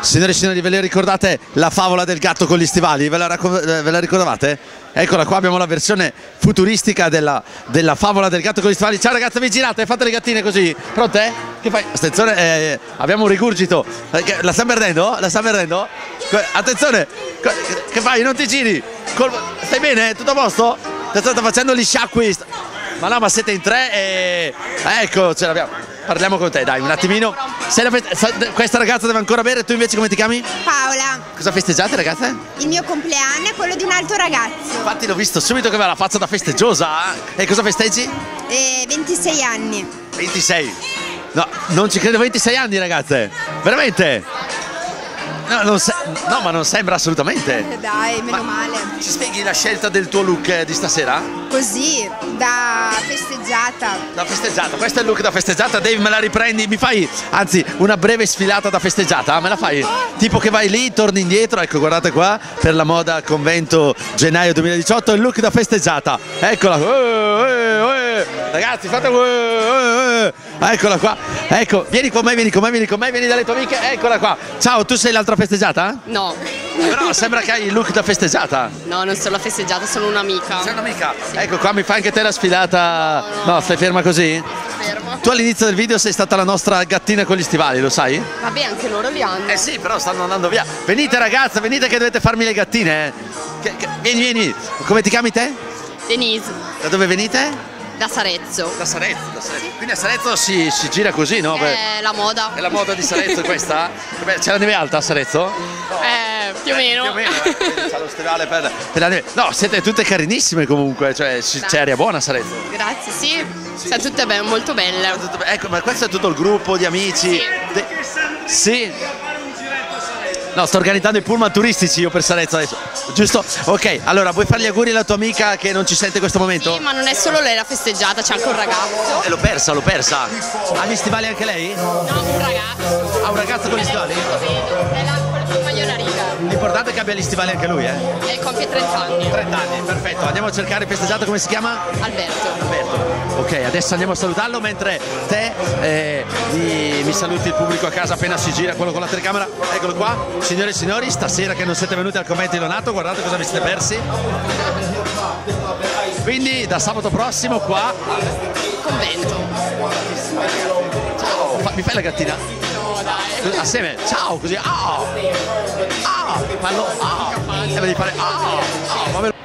Signore e signori, ve le ricordate la favola del gatto con gli stivali? Ve la, eh, ve la ricordavate? Eccola qua, abbiamo la versione futuristica della, della favola del gatto con gli stivali. Ciao ragazze, vi girate, fate le gattine così. Pronte? Che fai? Attenzione, eh, abbiamo un rigurgito. Eh, La sta perdendo? La sta perdendo? Attenzione, che fai? Non ti giri? Col- Stai bene? Tutto a posto? Sta sta facendo gli sciacqui. Ma no, ma siete in tre e... Ecco, ce l'abbiamo. Parliamo con te, dai, un attimino. Questa ragazza deve ancora bere, tu invece come ti chiami? Paola, Cosa festeggiate ragazze? il mio compleanno è quello di un altro ragazzo, Infatti l'ho visto subito che aveva la faccia da festeggiosa. E cosa festeggi? eh, 26 anni. 26. No, non ci credo, 26 anni ragazze. Veramente? No, no, ma non sembra assolutamente. Eh, Dai, meno Ma- male. Ci spieghi la scelta del tuo look eh, di stasera? Così, da festeggiata. Da festeggiata, questo è il look da festeggiata, Dave me la riprendi, mi fai anzi una breve sfilata da festeggiata, me la fai? Tipo che vai lì, torni indietro, ecco guardate qua, per la moda convento gennaio 2018, il look da festeggiata, eccola, eh, eh, eh. Ragazzi fate, eh, eh. eccola qua, ecco, vieni con me, vieni con me, vieni con me, vieni dalle tue amiche, eccola qua, ciao, tu sei l'altra festeggiata? No, Però sembra che hai il look da festeggiata. no, non sono la festeggiata, sono un'amica. Sei un'amica? Ecco qua mi fai anche te la sfilata. No, stai ferma così? Ferma. Tu all'inizio del video sei stata la nostra gattina con gli stivali, lo sai? Vabbè, anche loro li hanno. Eh sì, però stanno andando via. Venite ragazza, venite che dovete farmi le gattine. eh. Che- che- vieni, vieni. Come ti chiami te? Denise, Da dove venite? Da Sarezzo. Da Sarezzo. Da Sarezzo. Quindi a Sarezzo si, si gira così, no? Beh, È la moda. È la moda di Sarezzo questa? Beh, C'è la neve alta a Sarezzo? Eh, più o meno. Più o meno, eh. C'è lo stivale per, per la neve. No, siete tutte carinissime comunque, cioè ci- c'è aria buona a Sarezzo. Grazie, sì. Sono tutte be- molto belle. Ecco, ma questo è tutto il gruppo di amici. Sì. De- sì. No, sto organizzando i pullman turistici io per Sarezzo adesso. Giusto? Ok, allora vuoi fare gli auguri alla tua amica che non ci sente in questo momento? Sì, ma non è solo lei la festeggiata, c'è anche un ragazzo. Eh, l'ho persa, l'ho persa. Ha gli stivali anche lei? No, un ragazzo. Ha un ragazzo con gli stivali? Lo L'importante è che abbia gli stivali anche lui, eh? E compie 30 anni. 30 anni, perfetto. Andiamo a cercare il festeggiato, come si chiama? Alberto. Alberto. Ok, adesso andiamo a salutarlo mentre te eh, mi, mi saluti il pubblico a casa appena si gira quello con la telecamera. Eccolo qua. Signore e signori, stasera che non siete venuti al convento di Donato, guardate cosa vi siete persi. Quindi da sabato prossimo qua. Convento. Ciao, fa- mi fai la gattina? No, dai. Assieme, ciao, così. Ah! Ah! Fallo. Ah! E devi fare. Ah! Ah! Va bene.